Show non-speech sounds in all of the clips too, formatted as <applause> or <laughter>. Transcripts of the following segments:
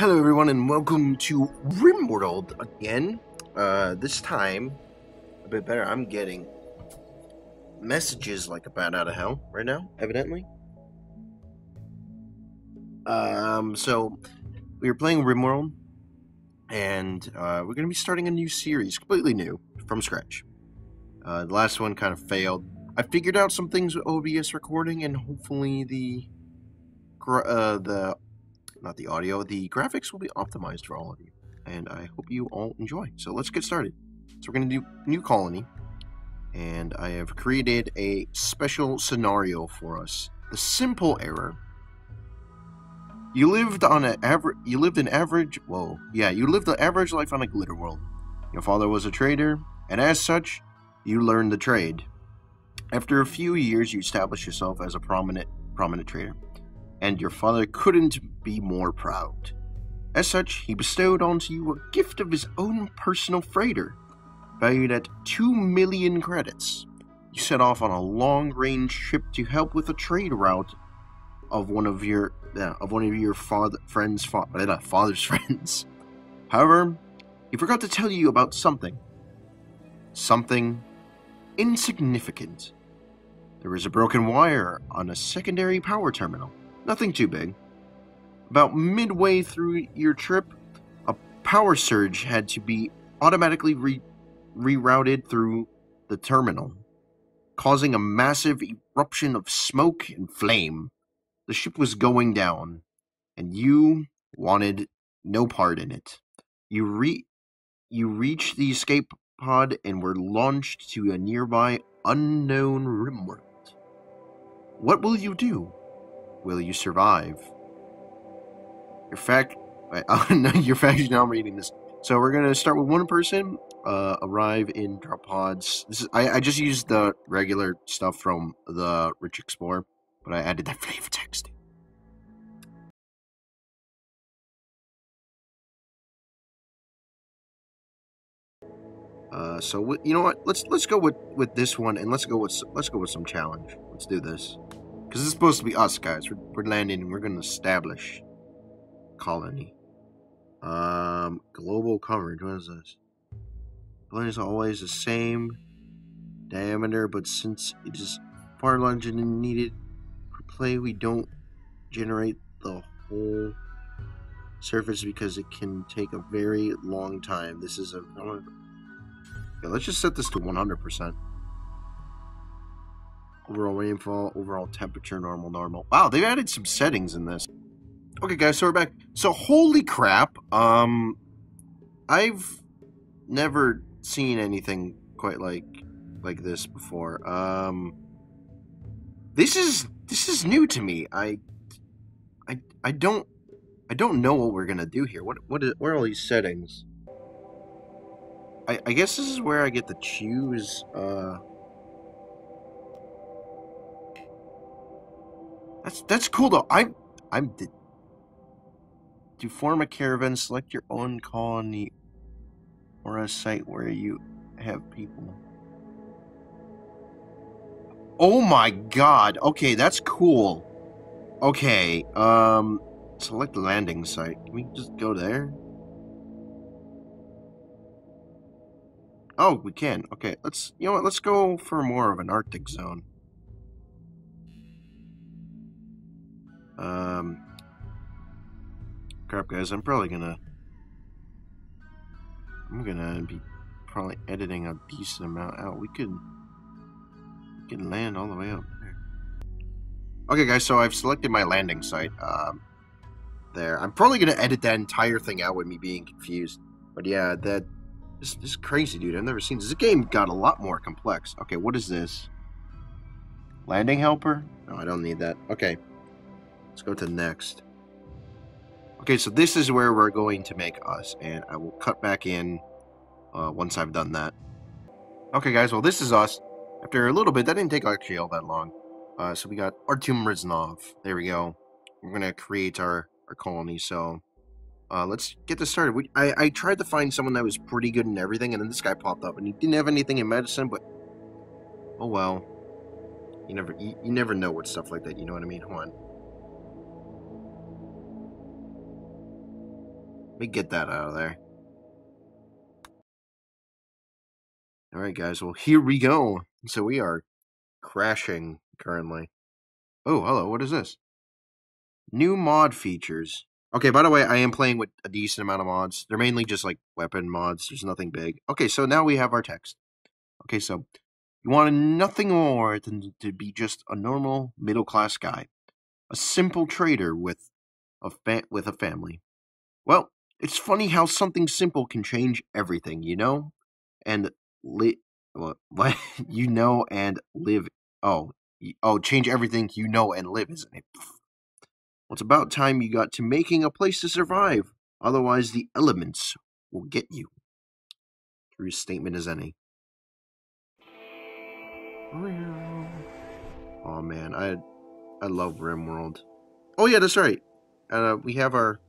Hello everyone and welcome to RimWorld again. Uh, this time, a bit better. I'm getting messages like a bat out of hell right now, evidently. Um, so, we are playing RimWorld, and uh, we're going to be starting a new series, completely new, from scratch. Uh, the last one kind of failed. I figured out some things with OBS recording, and hopefully the uh, the not the audio, the graphics will be optimized for all of you. And I hope you all enjoy. So let's get started. So we're going to do new colony. And I have created a special scenario for us. The simple error. You lived on an average. You lived an average. Whoa, yeah, you lived the average life on a glitter world. Your father was a trader, and as such, you learned the trade. After a few years, you established yourself as a prominent prominent trader and your father couldn't be more proud. As such, he bestowed onto you a gift of his own personal freighter, valued at 2 million credits. You set off on a long-range trip to help with a trade route of one of your uh, of one of your father friends fa- <laughs> uh, father's friends. However, he forgot to tell you about something. Something insignificant. There was a broken wire on a secondary power terminal. Nothing too big. About midway through your trip, a power surge had to be automatically re- rerouted through the terminal, causing a massive eruption of smoke and flame. The ship was going down, and you wanted no part in it. You re you reached the escape pod and were launched to a nearby unknown rimworld. What will you do? Will you survive? Your fact. <laughs> Oh, no, your fact. Now I'm reading this. So we're gonna start with one person. Uh, arrive in drop pods. This is I, I just used the regular stuff from the Rich Explorer, but I added that flavor text. Uh, so you know what? Let's let's go with with this one, and let's go with let's go with some challenge. Let's do this. Because it's supposed to be us, guys. We're, we're landing and we're going to establish colony. Um, global coverage. What is this? Plane is always the same diameter, but since it is far larger than needed for play, we don't generate the whole surface because it can take a very long time. This is a. Yeah, let's just set this to 100% overall rainfall, overall temperature, normal, normal. Wow, they've added some settings in this. Okay, guys, so we're back. So, holy crap, um, I've never seen anything quite like like this before. Um, this is this is new to me. I, I, I don't, I don't know what we're gonna do here. What, what is, where are all these settings? I, I guess this is where I get to choose. Uh, That's that's cool though. I'm I'm to form a caravan, select your own colony or a site where you have people. Oh my god. Okay, that's cool. Okay, um select landing site. Can we just go there? Oh, we can. Okay, let's you know what, let's go for more of an Arctic zone. Um, crap, guys. I'm probably gonna. I'm gonna be probably editing a decent amount out. We could. We can land all the way up there. Okay, guys. So I've selected my landing site. Um, there. I'm probably gonna edit that entire thing out with me being confused. But yeah, that. This, this is crazy, dude. I've never seen this. This game got a lot more complex. Okay, what is this? Landing helper? No, I don't need that. Okay. Let's go to next. Okay, so this is where we're going to make us, and I will cut back in uh, once I've done that. Okay, guys, well, this is us. After a little bit, that didn't take actually all that long. Uh, so we got Artyom Reznov. There we go. We're going to create our, our colony, so uh, let's get this started. We, I, I tried to find someone that was pretty good in everything, and then this guy popped up, and he didn't have anything in medicine, but oh well. You never, you, you never know with stuff like that, you know what I mean? Hold on. Me get that out of there. Alright guys, well here we go. So we are crashing currently. Oh, hello, what is this? New mod features. Okay, by the way, I am playing with a decent amount of mods. They're mainly just like weapon mods. There's nothing big. Okay, so now we have our text. Okay, so you wanted nothing more than to be just a normal middle class guy, a simple trader with a with a family. Well, it's funny how something simple can change everything, you know, and li- what, <laughs> what you know and live. Oh, oh, change everything you know and live, isn't it? Well, it's about time you got to making a place to survive. Otherwise, the elements will get you. True statement as any. Oh man, I I love RimWorld. Oh yeah, that's right. Uh, we have our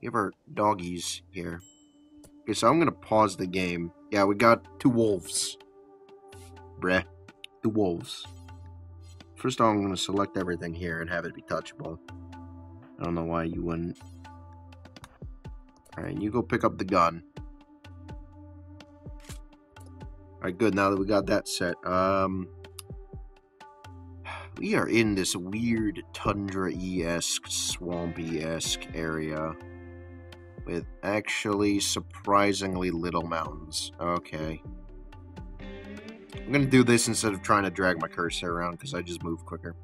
we have our doggies here. Okay, so I'm gonna pause the game. Yeah, we got two wolves. Bruh, two wolves. First of all, I'm gonna select everything here and have it be touchable. I don't know why you wouldn't. Alright, you go pick up the gun. Alright, good. Now that we got that set. Um, we are in this weird tundra-esque, swampy-esque area with actually surprisingly little mountains. Okay. I'm gonna do this instead of trying to drag my cursor around because I just move quicker.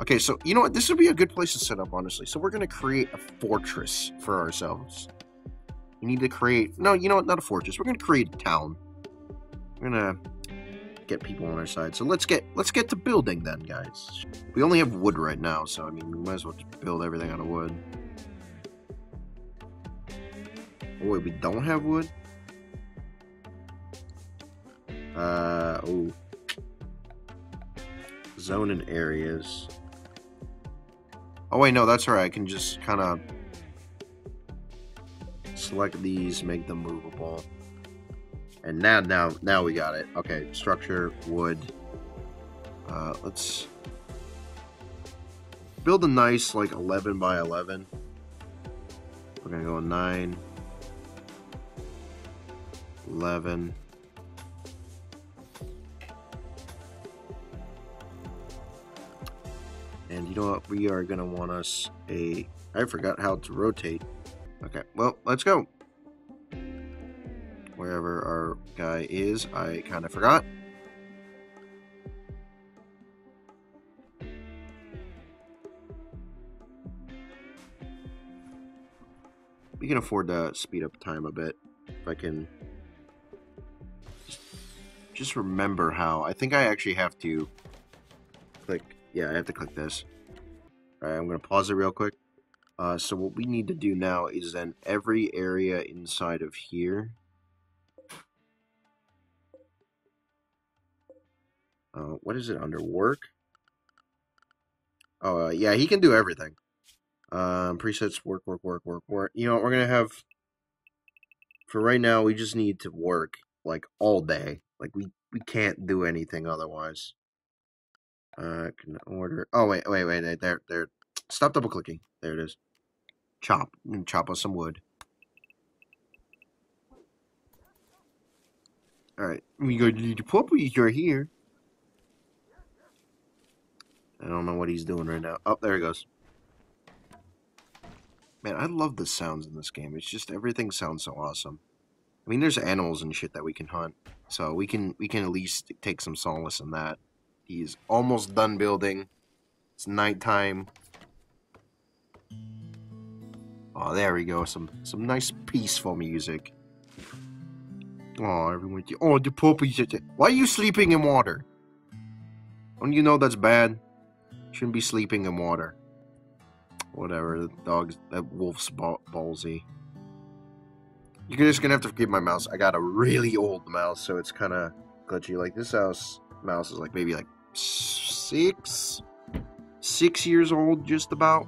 Okay, so you know what? This would be a good place to set up, honestly. So we're gonna create a fortress for ourselves. We need to create... No, you know what? Not a fortress. We're gonna create a town. We're gonna get people on our side. So let's get let's get to building then, guys. We only have wood right now, so I mean, we might as well just build everything out of wood. Oh wait, we don't have wood? Uh, oh. Zone and areas. Oh wait, no, that's alright. I can just kind of select these, make them movable. And now, now, now we got it. Okay, structure, wood. Uh, let's build a nice, like, 11 by 11. We're gonna go 9, 11. And you know what? We are gonna want us a... I forgot how to rotate. Okay, well, let's go wherever our guy is. I kind of forgot. We can afford to speed up time a bit if I can just remember how. I think I actually have to click. Yeah, I have to click this. All right, I'm going to pause it real quick. Uh, so what we need to do now is then every area inside of here Uh, what is it under work? Oh, uh, yeah, he can do everything. Um, presets, work, work, work, work, work. You know, we're going to have, for right now, we just need to work, like, all day. Like, we, we can't do anything otherwise. Uh, can order, oh, wait, wait, wait, there, there, stop double clicking. There it is. Chop, chop us some wood. Alright, we go to the puppy, you're here. I don't know what he's doing right now. Oh, there he goes. Man, I love the sounds in this game. It's just everything sounds so awesome. I mean, there's animals and shit that we can hunt, so we can we can at least take some solace in that. He's almost done building. It's nighttime. Oh, there we go. Some some nice peaceful music. Oh, everyone. Oh, the puppy. Why are you sleeping in water? Don't you know that's bad? Shouldn't be sleeping in water. Whatever, the dog's, that wolf's ball, ballsy. You're just gonna have to forgive my mouse. I got a really old mouse, so it's kind of glitchy. Like, this house mouse is like maybe like six, six years old, just about.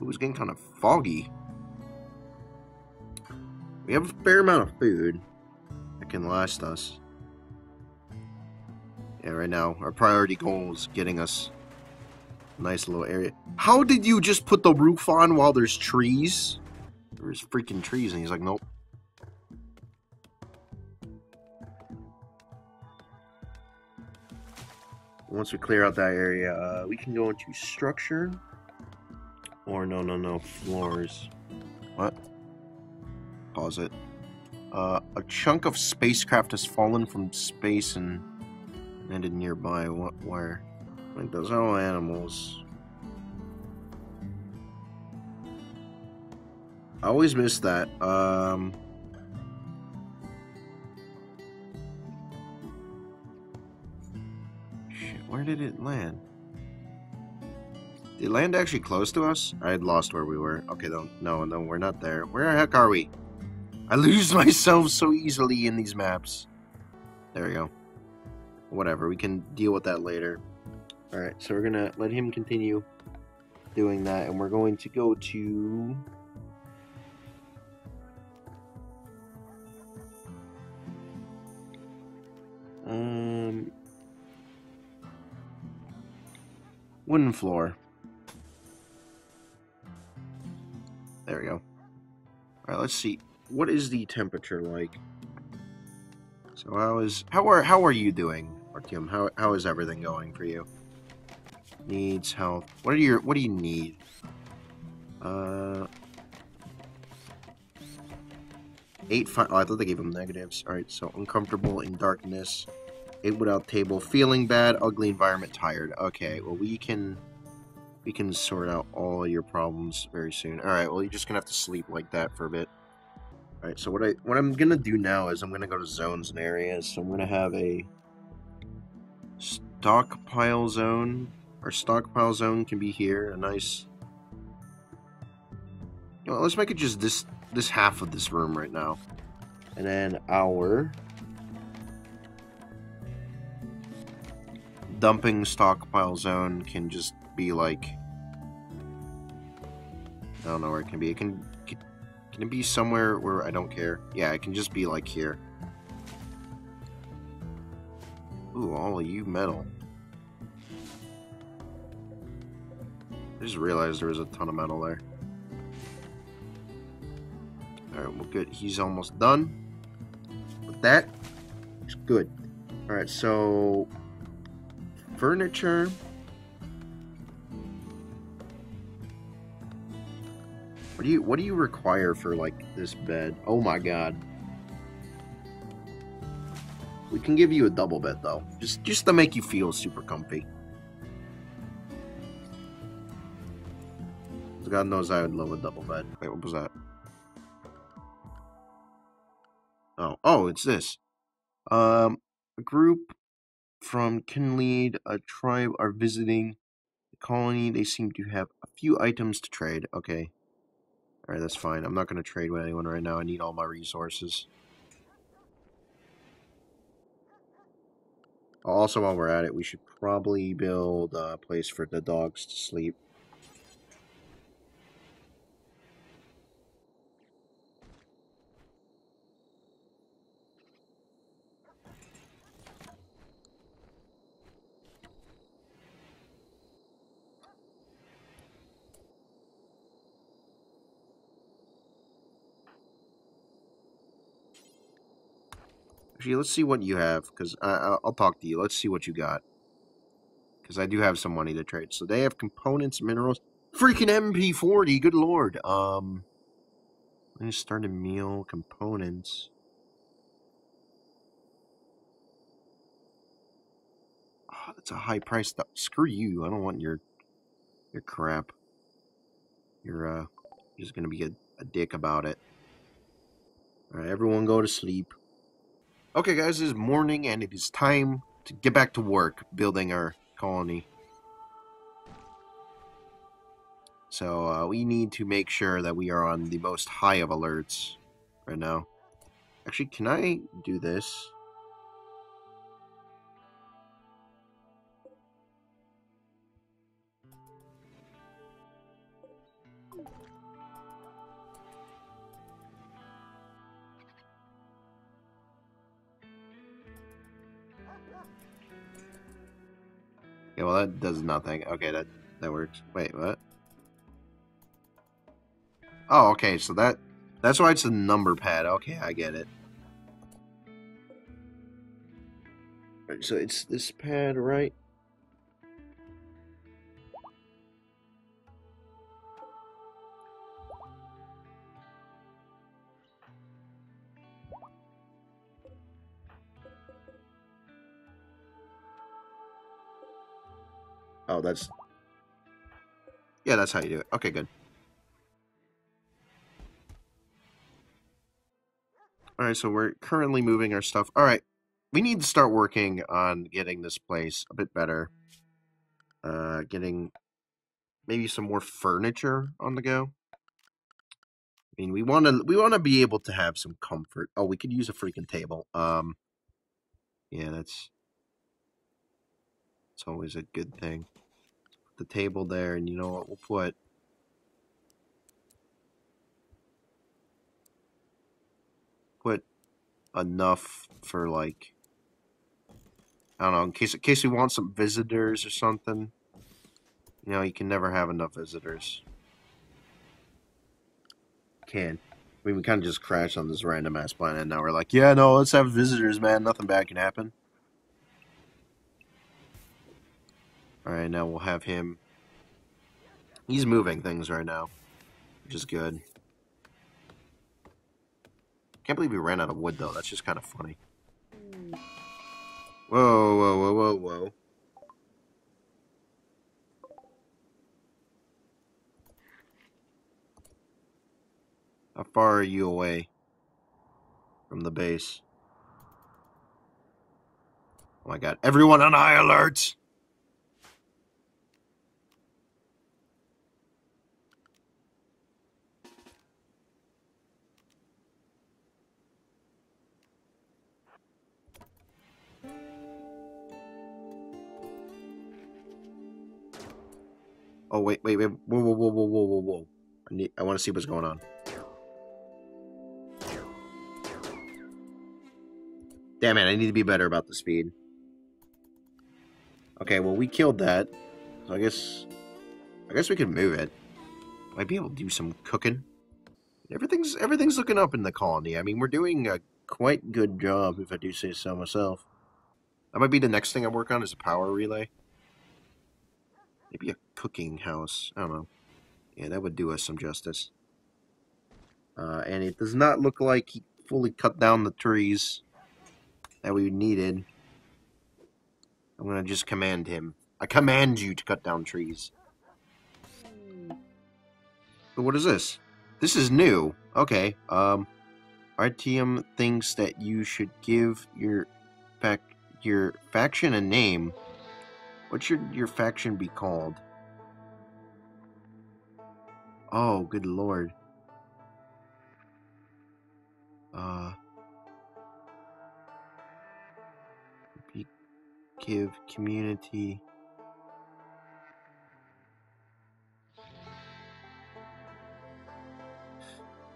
It was getting kind of foggy. We have a fair amount of food that can last us. Yeah, right now, our priority goal is getting us a Nice little area. How did you just put the roof on while there's trees? There's freaking trees, and he's like, nope. Once we clear out that area, uh, we can go into structure. Or no, no, no, floors. What? Pause it. Uh, a chunk of spacecraft has fallen from space and landed nearby. What? Where? Like those all animals. I always miss that. Um. Shit, where did it land? Did it land actually close to us? I had lost where we were. Okay, though. No, no, we're not there. Where the heck are we? I lose <laughs> myself so easily in these maps. There we go. Whatever, we can deal with that later. Alright, so we're gonna let him continue doing that, and we're going to go to... Um... Wooden floor. There we go. Alright, let's see what is the temperature like? So how is how are how are you doing, Artyom? How how is everything going for you? Needs health. What are your what do you need? Uh eight five. Oh, I thought they gave him negatives. All right, so uncomfortable in darkness, eight without table, feeling bad, ugly environment, tired. Okay, well we can we can sort out all your problems very soon. All right, well you're just gonna have to sleep like that for a bit. All right, so what I what I'm gonna do now is I'm gonna go to zones and areas. So I'm gonna have a stockpile zone. Our stockpile zone can be here. A nice. Well, let's make it just this this half of this room right now, and then our dumping stockpile zone can just be like I don't know where it can be. It can can it be somewhere where I don't care? Yeah, it can just be like here. Ooh, all of you metal. I just realized there was a ton of metal there. Alright, well good. He's almost done. With that, it's good. Alright, so... Furniture... What do you what do you require for like this bed? Oh my god. We can give you a double bed though. Just just to make you feel super comfy. God knows I would love a double bed. Wait, what was that? Oh, oh, it's this. Um, a group from Kinlead, a tribe, are visiting the colony. They seem to have a few items to trade. Okay. Alright, that's fine. I'm not going to trade with anyone right now. I need all my resources. Also, while we're at it, we should probably build a place for the dogs to sleep. Let's see what you have, because I'll talk to you. Let's see what you got. Because I do have some money to trade. So they have components, minerals. Freaking MP40, good lord. Um, let me start a meal, components. Oh, that's a high price. Stuff. Screw you. I don't want your your crap. You're uh, just gonna be a, a dick about it. Alright, everyone go to sleep. Okay, guys, it is morning and it is time to get back to work building our colony. So uh, we need to make sure that we are on the most high of alerts right now. Actually, can I do this? Yeah, well, that does nothing. Okay, that that works. Wait, what? Oh, okay, so that That's why it's a number pad. Okay, I get it. So it's this pad, right? Oh, that's... Yeah, that's how you do it. Okay, good. Alright, so we're currently moving our stuff. Alright, we need to start working on getting this place a bit better. Uh, getting maybe some more furniture on the go. I mean, we want to we want to be able to have some comfort. Oh, we could use a freaking table. Um, yeah, that's it's always a good thing. The table there, and you know what? We'll put put enough for like I don't know, in case in case we want some visitors or something. You know, you can never have enough visitors. Can. I mean, we kind of just crashed on this random ass planet, and now we're like, yeah, no, let's have visitors, man. Nothing bad can happen. Alright, now we'll have him. He's moving things right now, which is good. Can't believe we ran out of wood, though. That's just kind of funny. Whoa, whoa, whoa, whoa, whoa. How far are you away from the base? Oh my god. Everyone on high alert! Oh wait, wait, wait! Whoa, whoa, whoa, whoa, whoa, whoa, whoa! I need. I want to see what's going on. Damn it! I need to be better about the speed. Okay, well we killed that, so I guess, I guess we can move it. Might be able to do some cooking. Everything's everything's looking up in the colony. I mean, we're doing a quite good job, if I do say so myself. That might be the next thing I work on is a power relay. Maybe a cooking house. I don't know. Yeah, that would do us some justice. Uh, and it does not look like he fully cut down the trees that we needed. I'm going to just command him. I command you to cut down trees. But what is this? This is new. Okay. Um, Artyom thinks that you should give your fac your faction a name. What should your faction be called? Oh, good lord. Uh. Be, give community.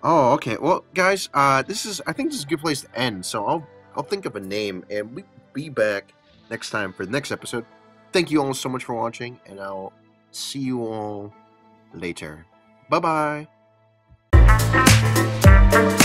Oh, okay. Well, guys, uh, this is I think this is a good place to end. So I'll I'll think of a name, and we'll be back next time for the next episode. Thank you all so much for watching, and I'll see you all later. Bye bye.